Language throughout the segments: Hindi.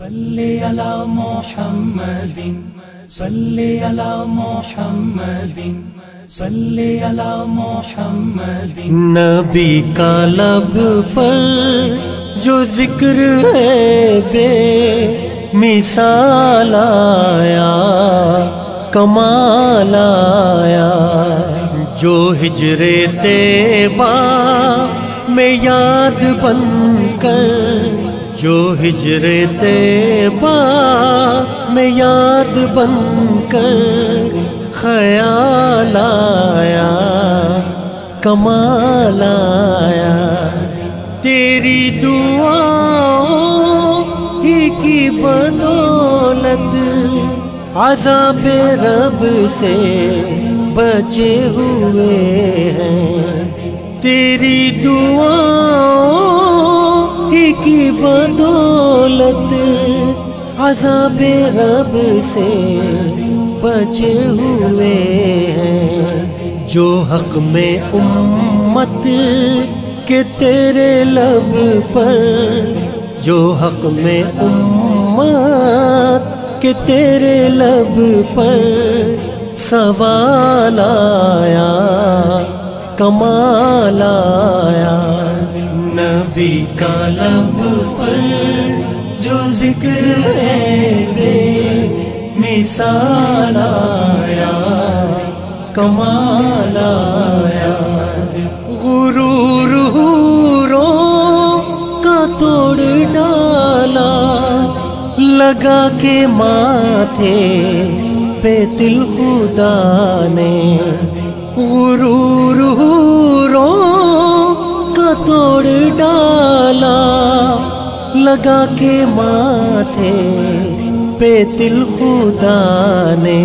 अला अला अला नबी का लब पर जो ज़िक्र है बे, मिसाल आया, कमाल आया। जो हिजरे तेबा में याद बनकर जो हिजरे तेबा में याद बन कर ख्याल आया, कमाल आया। तेरी दुआओं ही की बदौलत आजाब रब से बचे हुए हैं। तेरी दुआओं की बदौलत अजाब रब से बचे हुए हैं। जो हक में उम्मत के तेरे लब पर, जो हक में उम्मत के तेरे लब पर सवाल आया, कमाल आया। नबी का लब पर जो ज़िक्र है बे मिसाल आया, कमाल आया। गुरूर हूरों का तोड़ डाला, लगा के माथे पे तिल खुदा ने। गुरूर का तोड़ डाला, लगा के माथे पे तिल खुदा ने,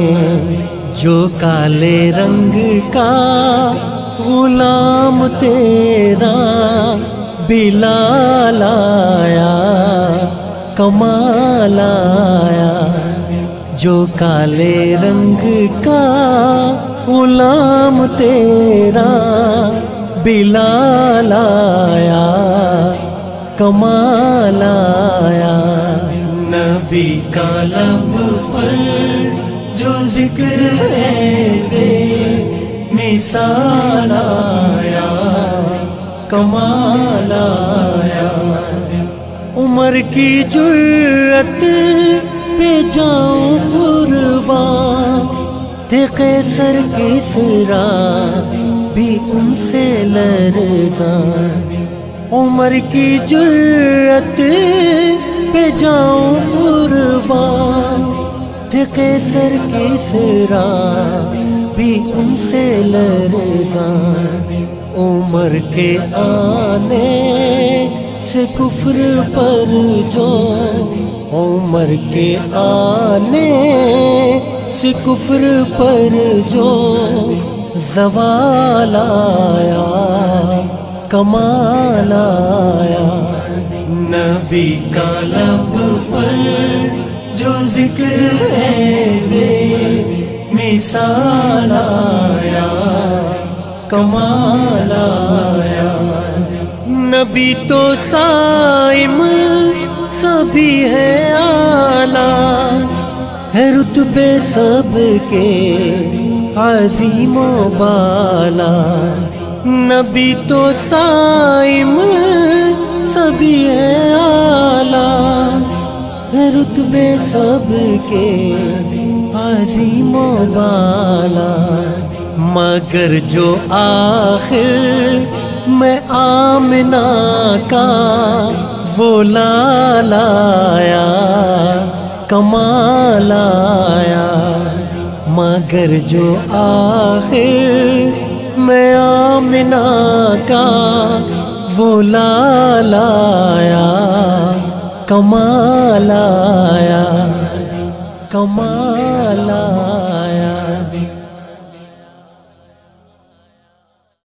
जो काले रंग का गुलाम तेरा बिलाल आया कमाल आया। जो काले रंग का गुलाम तेरा बिलाल आया, कमाल आया। नबी का लब पर जो ज़िक्र है बे मिसाल आया, कमाल आया। उम्र की जुर्रत पे जाऊँ कुर्बान थे कैसर किसरा भी उनसे लरजा। उम्र की जुर्रत पे जाऊँ कुर्बान। थे कैसर किसरा भी उनसे लरजा। उम्र के आने से कुफ्र पर जो। उम्र के आने से कुफ्र पर जो। जवाल आया, कमाल आया। नबी का लब पर जो ज़िक्र है बे मिसाल आया, कमाल आया। नबी तो साइम सभी है आला, है रुतबे सबके। अजीमो बाला नबी तो साइम, सभी है आला। रुतबे सबके अजीमो बाला मगर जो आखिर मैं आमना का, वो लालाया, कमाल आया। मगर जो आखिर मैं आमिना का वो लालाया कमाल आया कमाल आया।